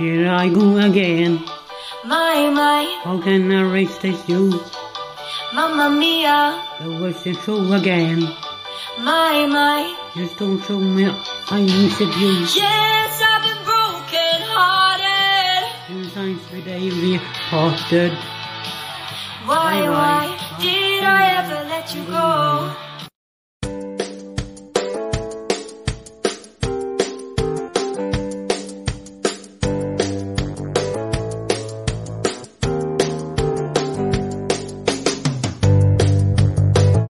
Here I go again. My, my, How can I reach this you? mamma mia. The worst is true again. My, my. Just don't show me I miss to you. Yes, I've been broken hearted. Sometimes with Davy hearted. Why, Why, why why? did I ever let you go?